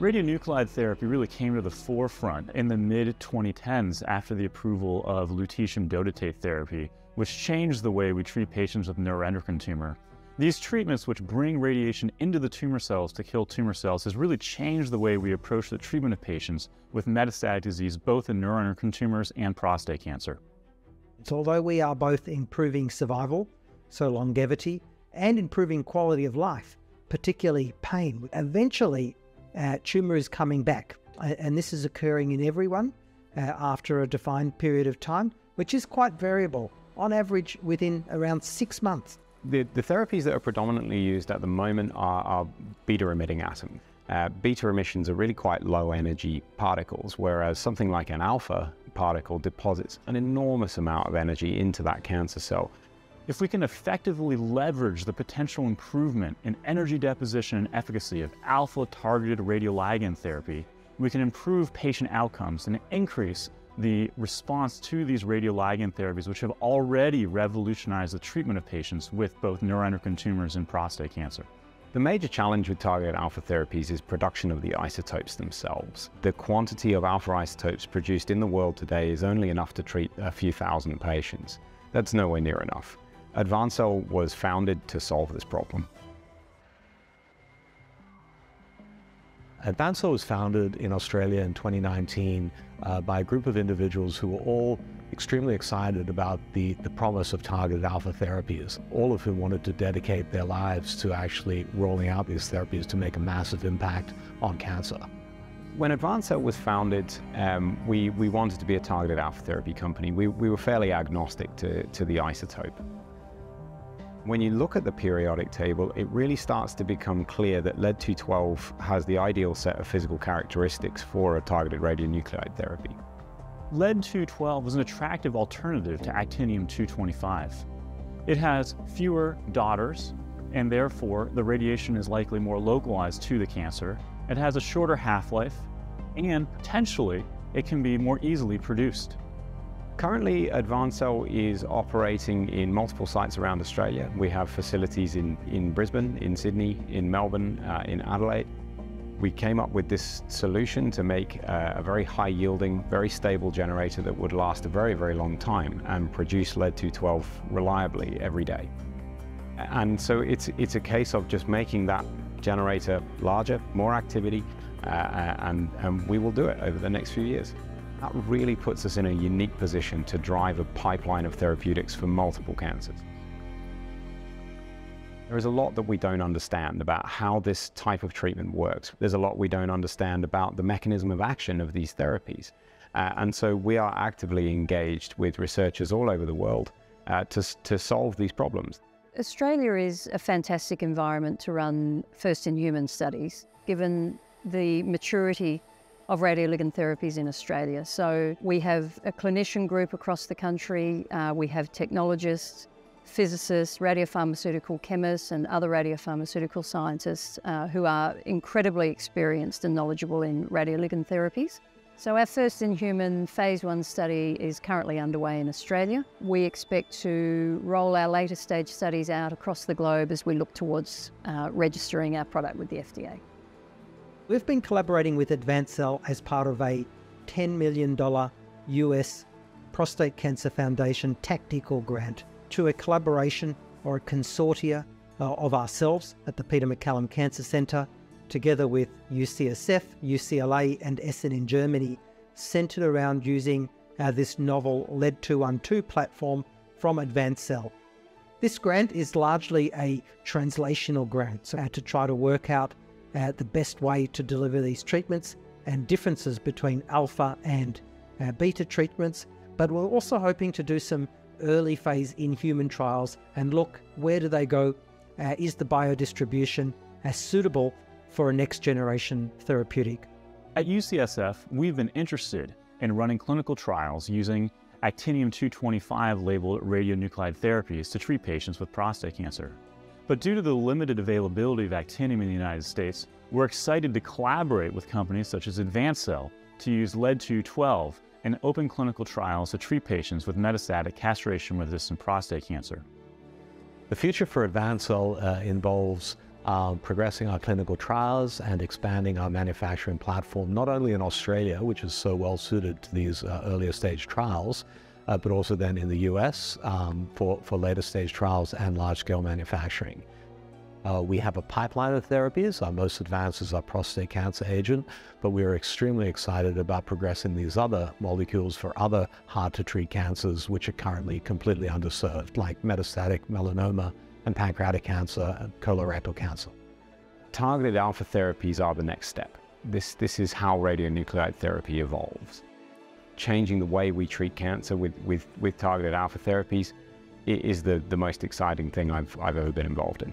Radionuclide therapy really came to the forefront in the mid 2010s after the approval of lutetium dotatate therapy, which changed the way we treat patients with neuroendocrine tumor. These treatments, which bring radiation into the tumor cells to kill tumor cells, has really changed the way we approach the treatment of patients with metastatic disease, both in neuroendocrine tumors and prostate cancer. So although we are both improving survival, so longevity, and improving quality of life, particularly pain, eventually uh, tumor is coming back. And this is occurring in everyone uh, after a defined period of time, which is quite variable, on average within around six months. The, the therapies that are predominantly used at the moment are, are beta emitting atoms. Uh, beta emissions are really quite low energy particles, whereas something like an alpha particle deposits an enormous amount of energy into that cancer cell. If we can effectively leverage the potential improvement in energy deposition and efficacy of alpha targeted radioligand therapy, we can improve patient outcomes and increase the response to these radioligand therapies, which have already revolutionized the treatment of patients with both neuroendocrine tumors and prostate cancer. The major challenge with targeted alpha therapies is production of the isotopes themselves. The quantity of alpha isotopes produced in the world today is only enough to treat a few thousand patients. That's nowhere near enough. AdvanCell was founded to solve this problem. AdvanCell was founded in Australia in 2019 uh, by a group of individuals who were all extremely excited about the, the promise of targeted alpha therapies, all of whom wanted to dedicate their lives to actually rolling out these therapies to make a massive impact on cancer. When AdvanCell was founded, um, we, we wanted to be a targeted alpha therapy company. We, we were fairly agnostic to, to the isotope. When you look at the periodic table, it really starts to become clear that lead-212 has the ideal set of physical characteristics for a targeted radionuclide therapy. Lead-212 is an attractive alternative to actinium-225. It has fewer daughters, and therefore the radiation is likely more localized to the cancer. It has a shorter half-life, and potentially it can be more easily produced. Currently, AdvanCell is operating in multiple sites around Australia. We have facilities in, in Brisbane, in Sydney, in Melbourne, uh, in Adelaide. We came up with this solution to make uh, a very high yielding, very stable generator that would last a very, very long time and produce lead-212 reliably every day. And so it's, it's a case of just making that generator larger, more activity, uh, and, and we will do it over the next few years. That really puts us in a unique position to drive a pipeline of therapeutics for multiple cancers. There is a lot that we don't understand about how this type of treatment works. There's a lot we don't understand about the mechanism of action of these therapies. Uh, and so we are actively engaged with researchers all over the world uh, to, to solve these problems. Australia is a fantastic environment to run first in human studies, given the maturity of radioligand therapies in Australia. So we have a clinician group across the country, uh, we have technologists, physicists, radiopharmaceutical chemists, and other radiopharmaceutical scientists uh, who are incredibly experienced and knowledgeable in radioligand therapies. So our first in human phase one study is currently underway in Australia. We expect to roll our later stage studies out across the globe as we look towards uh, registering our product with the FDA. We've been collaborating with AdvanCell as part of a $10 million US Prostate Cancer Foundation tactical grant to a collaboration or a consortia uh, of ourselves at the Peter MacCallum Cancer Centre, together with UCSF, UCLA, and Essen in Germany, centered around using uh, this novel Lead-212 platform from AdvanCell. This grant is largely a translational grant, so to try to work out uh, the best way to deliver these treatments and differences between alpha and uh, beta treatments. But we're also hoping to do some early phase in human trials and look where do they go? Uh, is the biodistribution as suitable for a next generation therapeutic? At UCSF, we've been interested in running clinical trials using actinium-225 labeled radionuclide therapies to treat patients with prostate cancer. But due to the limited availability of actinium in the United States, we're excited to collaborate with companies such as AdvanCell to use lead-212 in open clinical trials to treat patients with metastatic castration-resistant prostate cancer. The future for AdvanCell uh, involves um, progressing our clinical trials and expanding our manufacturing platform, not only in Australia, which is so well suited to these uh, earlier stage trials, uh, but also then in the US um, for, for later stage trials and large scale manufacturing. Uh, we have a pipeline of therapies. Our most advanced is our prostate cancer agent, but we are extremely excited about progressing these other molecules for other hard to treat cancers, which are currently completely underserved, like metastatic melanoma and pancreatic cancer and colorectal cancer. Targeted alpha therapies are the next step. This, this is how radionuclide therapy evolves. Changing the way we treat cancer with, with, with targeted alpha therapies is the, the most exciting thing I've, I've ever been involved in.